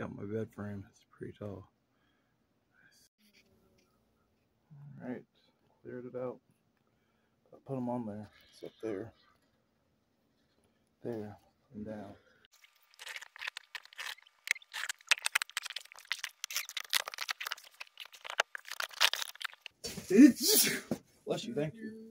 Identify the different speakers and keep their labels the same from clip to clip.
Speaker 1: out my bed frame. It's pretty tall. All right, cleared it out. I put them on there. It's up there. There and down. Bless you, thank you.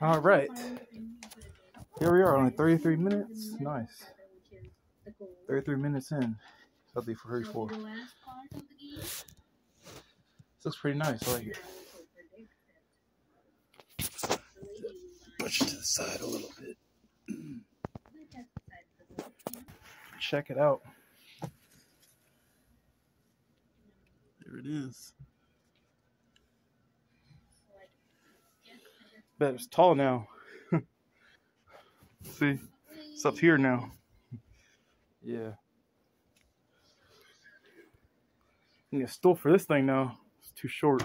Speaker 1: All right. Here we are, only 33 minutes. Nice. 33 minutes in. I'll be for 34. This looks pretty nice. I like it. Push it to the side a little bit. Check it out. There it is. Bet it's tall now. See, it's up here now. Yeah. Need a stool for this thing now. It's too short.